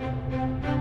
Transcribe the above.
Música